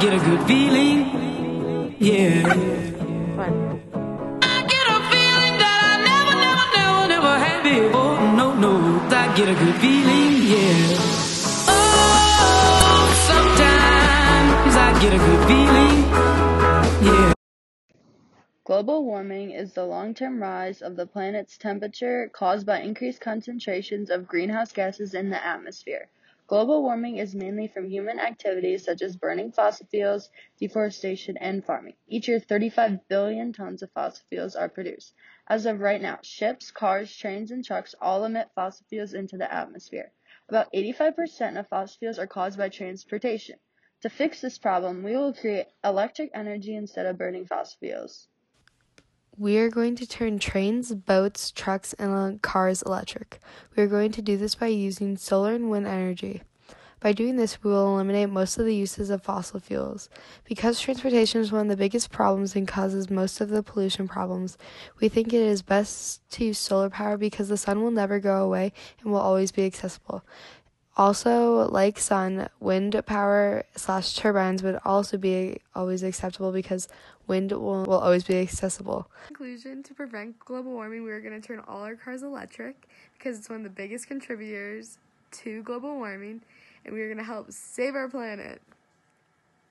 get a good feeling. Yeah. What? I get a feeling that I never, never, never, never had before. No, no, I get a good feeling. Yeah. Oh, sometimes I get a good feeling. Yeah. Global warming is the long term rise of the planet's temperature caused by increased concentrations of greenhouse gases in the atmosphere. Global warming is mainly from human activities such as burning fossil fuels, deforestation, and farming. Each year, 35 billion tons of fossil fuels are produced. As of right now, ships, cars, trains, and trucks all emit fossil fuels into the atmosphere. About 85% of fossil fuels are caused by transportation. To fix this problem, we will create electric energy instead of burning fossil fuels. We are going to turn trains, boats, trucks, and uh, cars electric. We are going to do this by using solar and wind energy. By doing this, we will eliminate most of the uses of fossil fuels. Because transportation is one of the biggest problems and causes most of the pollution problems, we think it is best to use solar power because the sun will never go away and will always be accessible. Also, like sun, wind power slash turbines would also be always acceptable because wind will, will always be accessible. conclusion, to prevent global warming, we are going to turn all our cars electric because it's one of the biggest contributors to global warming, and we are going to help save our planet.